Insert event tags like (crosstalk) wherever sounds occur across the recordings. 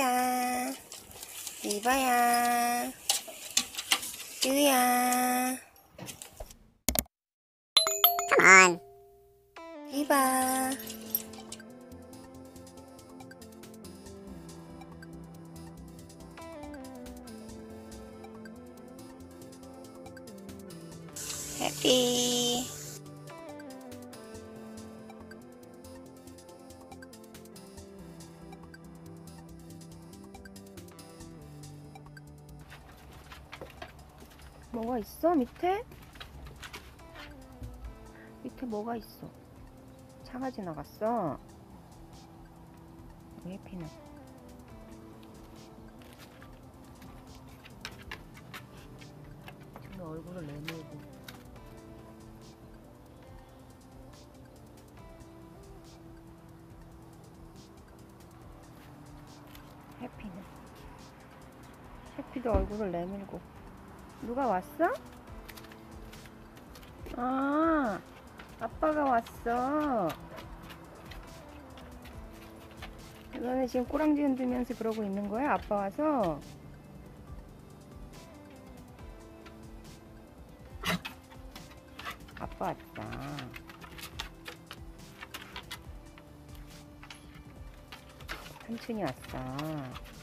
뚜야, 이봐야, 뚜야, Come on. 이봐. 해피. 뭐가 있어 밑에? 밑에 뭐가 있어? 차가 지나갔어. 왜 피는? 지금 얼굴을 내밀고 해피는? 해피도 얼굴을 내밀고. 누가 왔어? 아, 아빠가 왔어. 너네 지금 꼬랑지 흔들면서 그러고 있는 거야? 아빠 와서? 아빠 왔다. 삼촌이 왔어.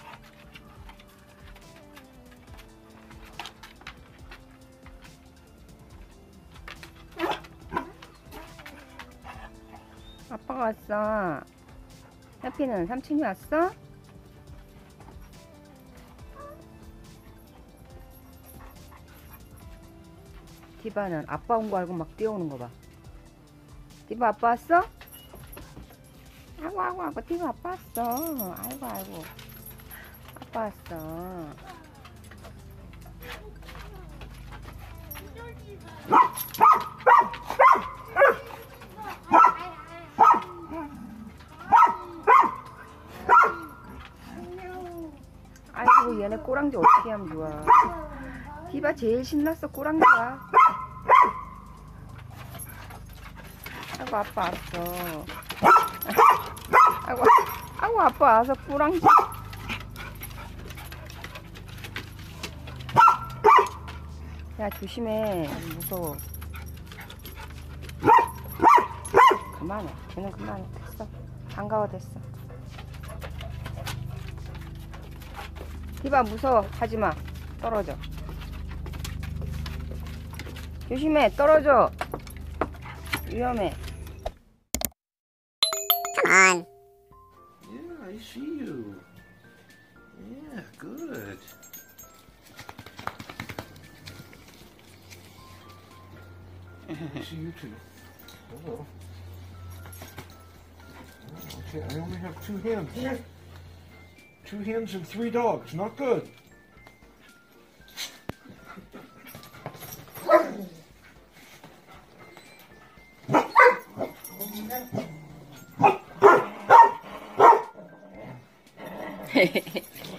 아빠가 왔어. 해피는 삼촌이 왔어? 디바는 아빠 온 거 알고 막 뛰어오는 거 봐. 디바 아빠 왔어? 아이고 아이고 아이고 디바 아빠 왔어. 아이고 아이고 아빠 왔어. (laughs) 아이고 얘네 꼬랑지 어떻게 하면 좋아. 디바 제일 신났어 꼬랑지가. 아이고 아빠 왔어. 아이고 아이고 아빠 와서 꼬랑지. 야 조심해 무서워. 그만해. 걔는 그만해. 됐어. 반가워 됐어. 디바 무서워. 하지마. 떨어져. 조심해. 떨어져. 위험해. Come on. Yeah, I see you. Yeah, good. I see you too. Hello. Okay, I only have two hands. Two hens and three dogs. Not good. (laughs)